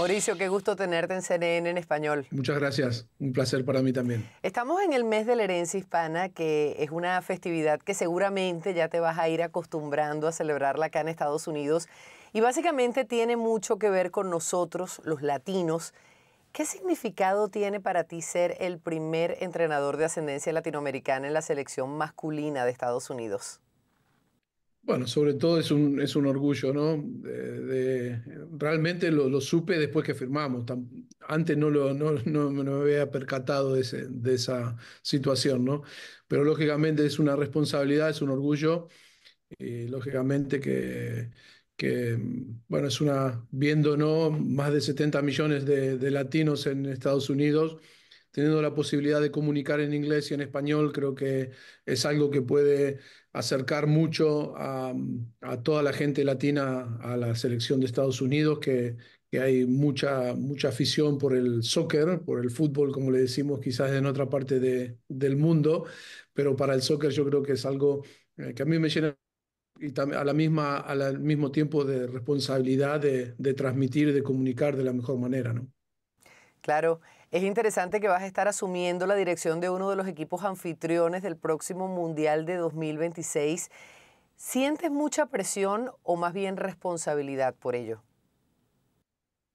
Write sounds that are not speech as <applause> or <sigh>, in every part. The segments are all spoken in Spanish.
Mauricio, qué gusto tenerte en CNN en español. Muchas gracias, un placer para mí también. Estamos en el mes de la herencia hispana, que es una festividad que seguramente ya te vas a ir acostumbrando a celebrarla acá en Estados Unidos y básicamente tiene mucho que ver con nosotros, los latinos. ¿Qué significado tiene para ti ser el primer entrenador de ascendencia latinoamericana en la selección masculina de Estados Unidos? Bueno, sobre todo es un, es un orgullo, ¿no? De, realmente lo, supe después que firmamos. Antes no, lo, no, no, me había percatado de, ese, de esa situación, ¿no? Pero lógicamente es una responsabilidad, es un orgullo. Y lógicamente que, que bueno, es una, viendo, ¿no? Más de 70 millones de latinos en Estados Unidos teniendo la posibilidad de comunicar en inglés y en español, creo que es algo que puede acercar mucho a, toda la gente latina a la selección de Estados Unidos, que, que, hay mucha, mucha afición por el soccer, por el fútbol, como le decimos quizás en otra parte de, del mundo, pero para el soccer yo creo que es algo eh, que a mí me llena y a la misma, al mismo tiempo de responsabilidad de, de transmitir, de comunicar de la mejor manera, ¿no? Claro. Es interesante que vas a estar asumiendo la dirección de uno de los equipos anfitriones del próximo Mundial de 2026. ¿Sientes mucha presión o más bien responsabilidad por ello?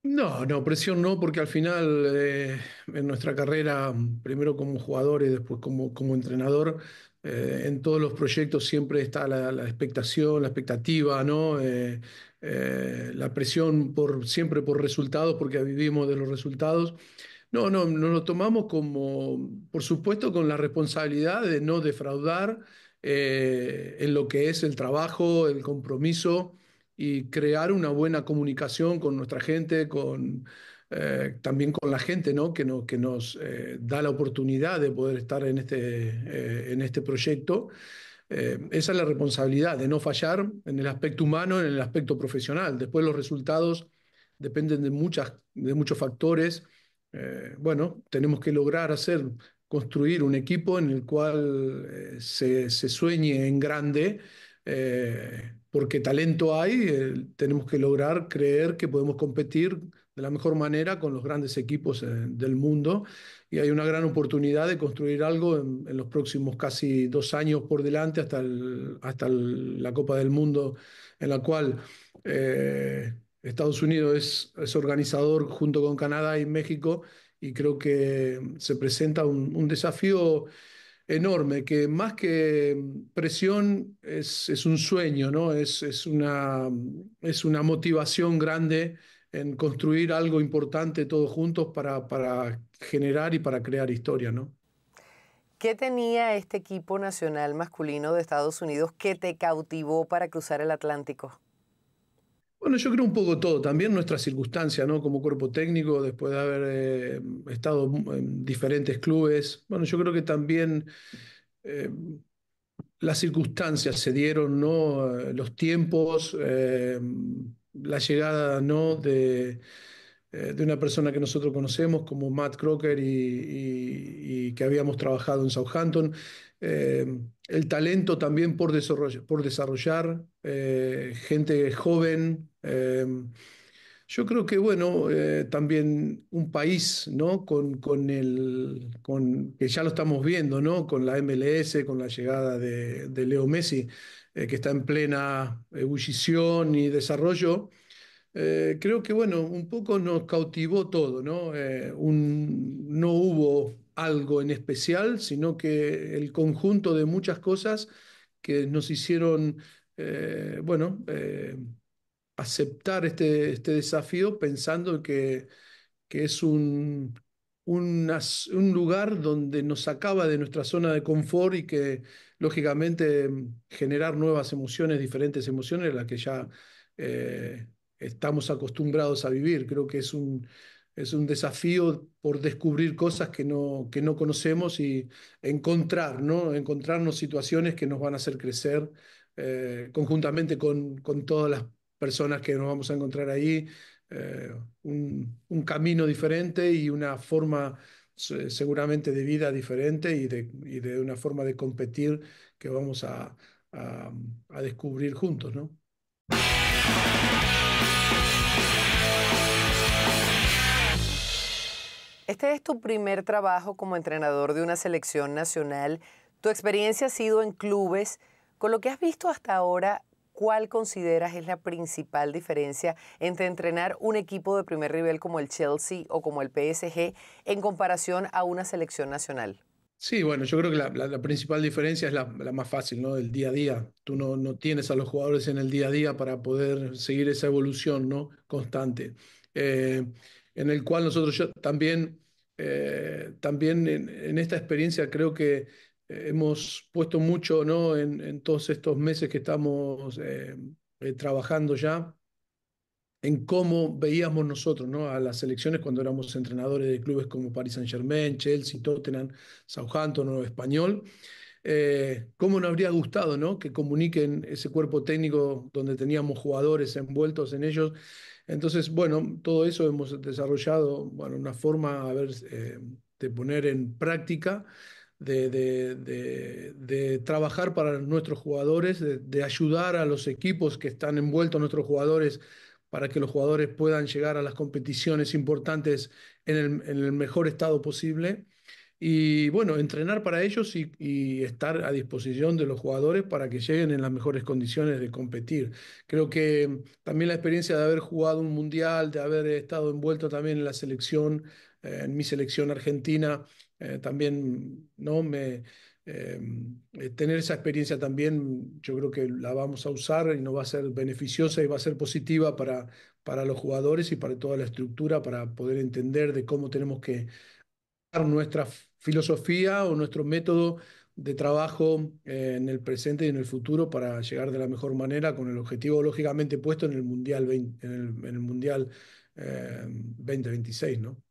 No, no, presión no, porque al final eh, en nuestra carrera, primero como jugador y después como, como entrenador, eh, en todos los proyectos siempre está la, expectación, la expectativa, ¿no? Eh, la presión por, siempre por resultados, porque vivimos de los resultados. No, no, nos lo tomamos como, por supuesto, con la responsabilidad de no defraudar eh, en lo que es el trabajo, el compromiso y crear una buena comunicación con nuestra gente, con, eh, también con la gente ¿no? que, que nos eh, da la oportunidad de poder estar en este, en este proyecto. esa es la responsabilidad de no fallar en el aspecto humano, en el aspecto profesional. Después los resultados dependen de, muchas, de muchos factores eh, bueno, tenemos que lograr hacer, construir un equipo en el cual eh, se, sueñe en grande, eh, porque talento hay, tenemos que lograr creer que podemos competir de la mejor manera con los grandes equipos del mundo. Y hay una gran oportunidad de construir algo en, los próximos casi dos años por delante hasta, hasta la Copa del Mundo en la cual Estados Unidos es, organizador junto con Canadá y México y creo que se presenta un, desafío enorme, que más que presión es, un sueño, ¿no? Es, una motivación grande en construir algo importante todos juntos para, para generar y para crear historia, ¿no? ¿Qué tenía este equipo nacional masculino de Estados Unidos que te cautivó para cruzar el Atlántico? Bueno, yo creo un poco todo, también nuestra circunstancia, ¿no? Como cuerpo técnico, después de haber eh, estado en diferentes clubes. Bueno, yo creo que también eh, las circunstancias se dieron, ¿no? Los tiempos, eh, la llegada, ¿no? De, de, una persona que nosotros conocemos como Matt Crocker y, que habíamos trabajado en Southampton. el talento también por desarrollar gente joven, Em, yo creo que, bueno, eh, también un país, ¿no? Con, con el, con, que ya lo estamos viendo, ¿no? Con la MLS, con la llegada de, Leo Messi, eh, que está en plena ebullición y desarrollo. Eh, creo que, bueno, un poco nos cautivó todo, ¿no? Un, no hubo algo en especial, sino que el conjunto de muchas cosas que nos hicieron, bueno, aceptar este, este desafío pensando que, que es un, un, lugar donde nos sacaba de nuestra zona de confort y que lógicamente generar nuevas emociones, diferentes emociones, las que ya eh, estamos acostumbrados a vivir. Creo que es un, es un desafío por descubrir cosas que no, que no conocemos y encontrar, ¿no? encontrarnos situaciones que nos van a hacer crecer eh, conjuntamente con, con todas las personas que nos vamos a encontrar ahí, eh, un, camino diferente y una forma seguramente de vida diferente y de, una forma de competir que vamos a, a descubrir juntos, ¿no? Este es tu primer trabajo como entrenador de una selección nacional. Tu experiencia ha sido en clubes. Con lo que has visto hasta ahora, ¿cuál consideras es la principal diferencia entre entrenar un equipo de primer nivel como el Chelsea o como el PSG en comparación a una selección nacional? Sí, bueno, yo creo que la, principal diferencia es la, más fácil, ¿no? El día a día. Tú no, no tienes a los jugadores en el día a día para poder seguir esa evolución, ¿no? Constante. Eh, en el cual nosotros también, eh, también en, esta experiencia creo que hemos puesto mucho, ¿no? En, todos estos meses que estamos eh, trabajando ya en cómo veíamos nosotros ¿no? a las selecciones cuando éramos entrenadores de clubes como Paris Saint-Germain, Chelsea, Tottenham, Southampton o Español. Eh, ¿Cómo nos habría gustado ¿no? que comuniquen ese cuerpo técnico donde teníamos jugadores envueltos en ellos? Entonces, bueno, todo eso hemos desarrollado bueno, una forma a ver, eh, de poner en práctica. De, de, de, trabajar para nuestros jugadores, de, ayudar a los equipos que están envueltos, nuestros jugadores, para que los jugadores puedan llegar a las competiciones importantes en el, mejor estado posible. Y bueno, entrenar para ellos y, estar a disposición de los jugadores para que lleguen en las mejores condiciones de competir. Creo que también la experiencia de haber jugado un mundial, de haber estado envuelto también en la selección, eh, en mi selección argentina, eh, también ¿no? me, Em, eh, tener esa experiencia también yo creo que la vamos a usar y nos va a ser beneficiosa y va a ser positiva para, para los jugadores y para toda la estructura para poder entender de cómo tenemos que dar nuestra filosofía o nuestro método de trabajo eh, en el presente y en el futuro para llegar de la mejor manera con el objetivo lógicamente puesto en el Mundial, en el, mundial 2026, em, ¿no?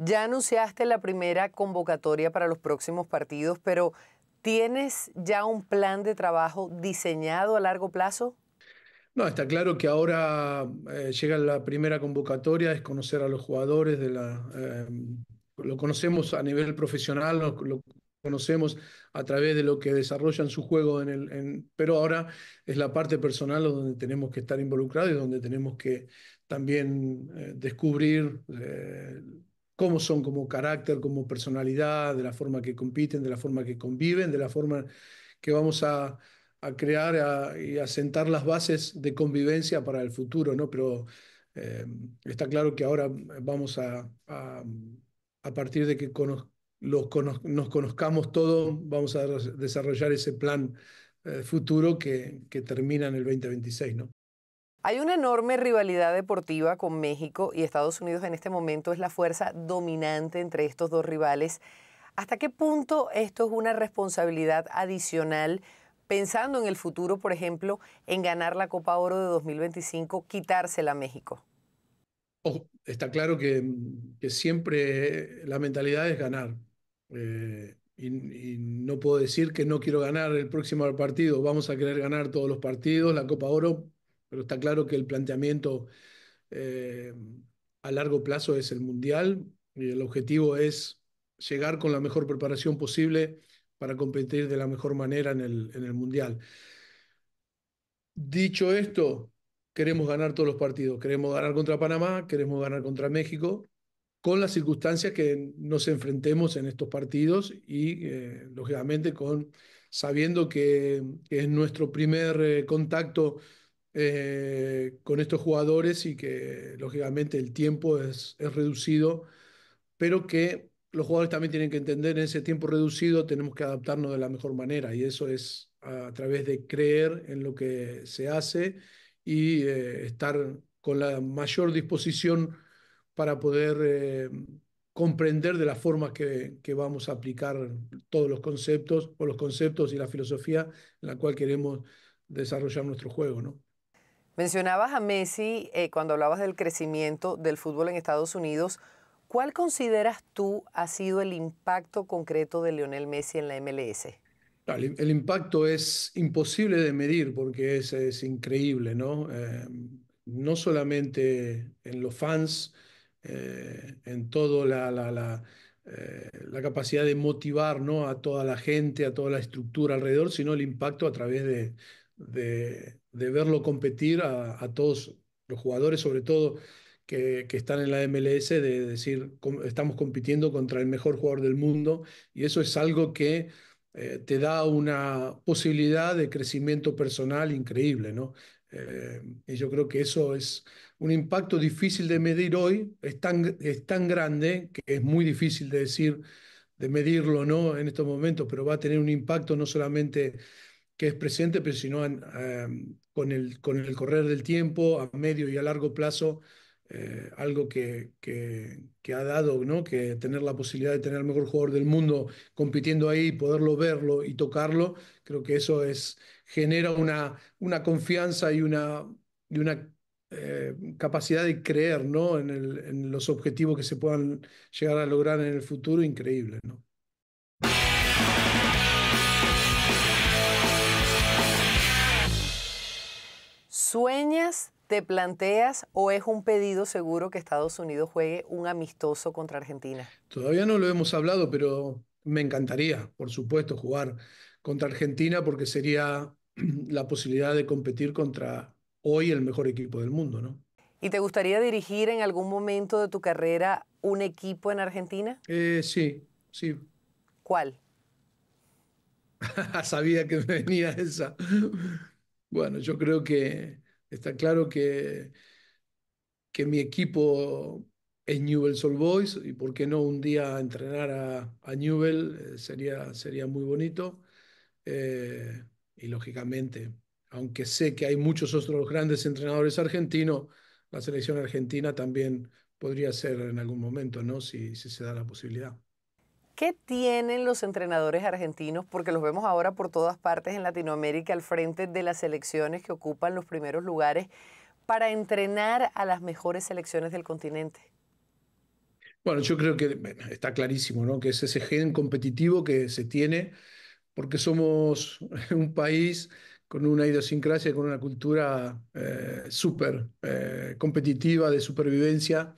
Ya anunciaste la primera convocatoria para los próximos partidos, pero ¿tienes ya un plan de trabajo diseñado a largo plazo? No, está claro que ahora eh, llega la primera convocatoria, es conocer a los jugadores, de eh, lo conocemos a nivel profesional, lo, conocemos a través de lo que desarrollan su juego, en el, pero ahora es la parte personal donde tenemos que estar involucrados y donde tenemos que también eh, descubrir cómo son como carácter, como personalidad, de la forma que compiten, de la forma que conviven, de la forma que vamos a, crear y a sentar las bases de convivencia para el futuro, ¿no? Pero eh, está claro que ahora vamos a, a, partir de que nos conozcamos todos, vamos a desarrollar ese plan eh, futuro que, que termina en el 2026, ¿no? Hay una enorme rivalidad deportiva con México y Estados Unidos en este momento es la fuerza dominante entre estos dos rivales. ¿Hasta qué punto esto es una responsabilidad adicional pensando en el futuro, por ejemplo, en ganar la Copa Oro de 2025, quitársela a México? está claro que, siempre la mentalidad es ganar. Eh, y, no puedo decir que no quiero ganar el próximo partido. Vamos a querer ganar todos los partidos. La Copa Oro pero está claro que el planteamiento eh, a largo plazo es el mundial y el objetivo es llegar con la mejor preparación posible para competir de la mejor manera en el, en el mundial. Dicho esto, queremos ganar todos los partidos. Queremos ganar contra Panamá, queremos ganar contra México, con las circunstancias que nos enfrentemos en estos partidos y, eh, lógicamente, con, sabiendo que, es nuestro primer eh, contacto eh, con estos jugadores y que lógicamente el tiempo es, es reducido, pero que los jugadores también tienen que entender en ese tiempo reducido tenemos que adaptarnos de la mejor manera y eso es a través de creer en lo que se hace y eh, estar con la mayor disposición para poder eh, comprender de la forma que, que, vamos a aplicar todos los conceptos o los conceptos y la filosofía en la cual queremos desarrollar nuestro juego, ¿no? Mencionabas a Messi eh, cuando hablabas del crecimiento del fútbol en Estados Unidos. ¿Cuál consideras tú ha sido el impacto concreto de Lionel Messi en la MLS? El, impacto es imposible de medir porque es, es increíble, ¿no? Eh, no solamente en los fans, eh, en toda la, la, capacidad de motivar ¿no? a toda la gente, a toda la estructura alrededor, sino el impacto a través de, de, verlo competir a, todos los jugadores, sobre todo que, que están en la MLS de decir, com- estamos compitiendo contra el mejor jugador del mundo y eso es algo que eh, te da una posibilidad de crecimiento personal increíble, ¿no? Eh, y yo creo que eso es un impacto difícil de medir hoy, es tan, es tan grande que es muy difícil de decir, de medirlo, ¿no? En estos momentos, pero va a tener un impacto no solamente que es presente, pero sino eh, con el, con el correr del tiempo, a medio y a largo plazo, eh, algo que, que, que ha dado, ¿no? Que tener la posibilidad de tener el mejor jugador del mundo compitiendo ahí, poderlo verlo y tocarlo, creo que eso es, genera una, una confianza y una, y una eh, capacidad de creer, ¿no? En el- en los objetivos que se puedan llegar a lograr en el futuro, increíble, ¿no? ¿Sueñas, te planteas o es un pedido seguro que Estados Unidos juegue un amistoso contra Argentina? Todavía no lo hemos hablado, pero me encantaría, por supuesto, jugar contra Argentina porque sería <clears throat> la posibilidad de competir contra hoy el mejor equipo del mundo, ¿no? ¿Y te gustaría dirigir en algún momento de tu carrera un equipo en Argentina? Eh, sí, sí, ¿Cuál? <laughs> sabía que me venía esa. Bueno, yo creo que está claro que, que mi equipo es Newell's Old Boys y por qué no un día entrenar a, a Newell eh, sería, sería muy bonito. Eh, y lógicamente, aunque sé que hay muchos otros grandes entrenadores argentinos, la selección argentina también podría ser en algún momento, ¿no? Si se da la posibilidad. ¿Qué tienen los entrenadores argentinos? Porque los vemos ahora por todas partes en Latinoamérica al frente de las selecciones que ocupan los primeros lugares para entrenar a las mejores selecciones del continente. Bueno, yo creo que está clarísimo, ¿no? Que es ese gen competitivo que se tiene porque somos <laughs> un país con una idiosincrasia, con una cultura eh, súper eh, competitiva de supervivencia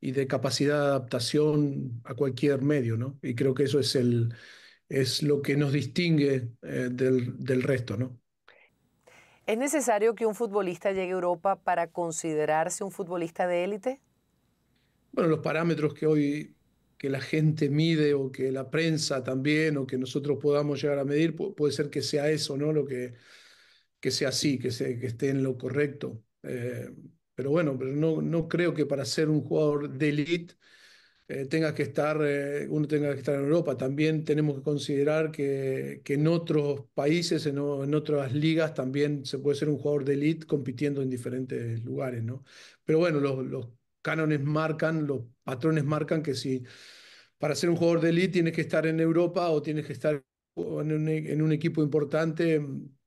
y de capacidad de adaptación a cualquier medio, ¿no? Y creo que eso es, el, es lo que nos distingue eh, del, del resto, ¿no? ¿Es necesario que un futbolista llegue a Europa para considerarse un futbolista de élite? Bueno, los parámetros que hoy que la gente mide o que la prensa también o que nosotros podamos llegar a medir, pu- puede ser que sea eso, ¿no? Lo que, que sea así, que, se, que esté en lo correcto. Eh, pero bueno, pero no, no creo que para ser un jugador de elite eh, que estar, eh, uno tenga que estar en Europa. También tenemos que considerar que, que en otros países, en, en otras ligas, también se puede ser un jugador de elite compitiendo en diferentes lugares, ¿no? Pero bueno, los, los cánones marcan, los patrones marcan que si para ser un jugador de elite tienes que estar en Europa o tienes que estar en un, en un equipo importante.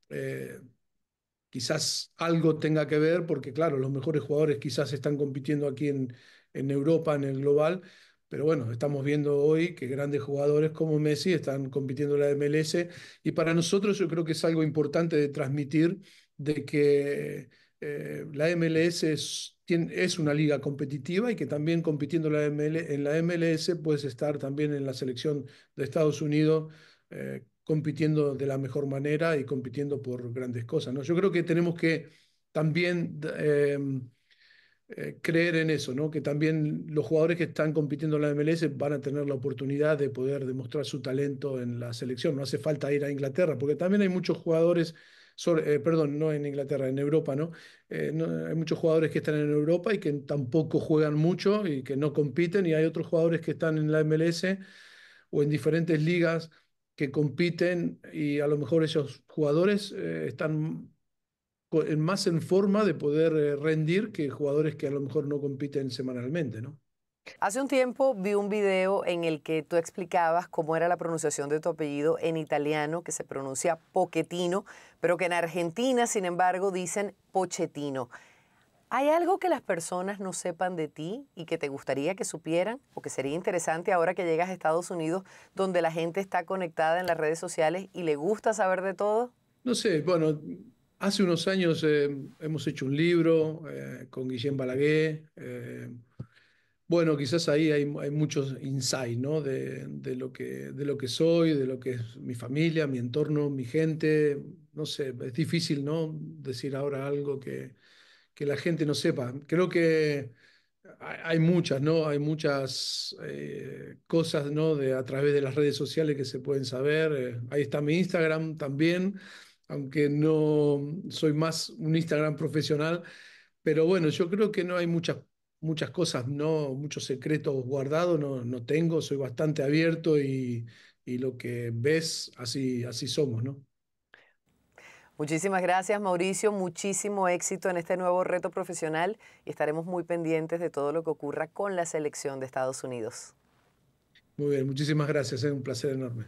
eh, quizás algo tenga que ver, porque claro, los mejores jugadores quizás están compitiendo aquí en, en Europa, en el global, pero bueno, estamos viendo hoy que grandes jugadores como Messi están compitiendo en la MLS y para nosotros yo creo que es algo importante de transmitir de que eh, la MLS es, una liga competitiva y que también compitiendo en la en la MLS puedes estar también en la selección de Estados Unidos eh, compitiendo de la mejor manera y compitiendo por grandes cosas, ¿no? Yo creo que tenemos que también eh, eh, creer en eso, ¿no? Que también los jugadores que están compitiendo en la MLS van a tener la oportunidad de poder demostrar su talento en la selección. No hace falta ir a Inglaterra, porque también hay muchos jugadores, eh, perdón, no en Inglaterra, en Europa, ¿no? No- Hay muchos jugadores que están en Europa y que tampoco juegan mucho y que no compiten, y hay otros jugadores que están en la MLS o en diferentes ligas que compiten y a lo mejor esos jugadores eh, están más en forma de poder eh, rendir que jugadores que a lo mejor no compiten semanalmente, ¿no? Hace un tiempo vi un video en el que tú explicabas cómo era la pronunciación de tu apellido en italiano, que se pronuncia Pochettino, pero que en Argentina, sin embargo, dicen Pochettino. ¿Hay algo que las personas no sepan de ti y que te gustaría que supieran o que sería interesante ahora que llegas a Estados Unidos, donde la gente está conectada en las redes sociales y le gusta saber de todo? No sé, bueno, hace unos años eh, hemos hecho un libro eh, con Guillem Balaguer. eh, bueno, quizás ahí hay, muchos insights, ¿no? De lo que, de lo que soy, de lo que es mi familia, mi entorno, mi gente. No sé, es difícil, ¿no? Decir ahora algo que, que la gente no sepa. Creo que hay muchas, ¿no? Hay muchas eh, cosas, ¿no? De, a través de las redes sociales que se pueden saber. Eh, ahí está mi Instagram también, aunque no soy más un Instagram profesional. Pero bueno, yo creo que no hay muchas, muchas cosas, ¿no? Muchos secretos guardados, no, no tengo, soy bastante abierto y, y lo que ves, así, así somos, ¿no? Muchísimas gracias, Mauricio. Muchísimo éxito en este nuevo reto profesional y estaremos muy pendientes de todo lo que ocurra con la selección de Estados Unidos. Muy bien, muchísimas gracias. Es un placer enorme.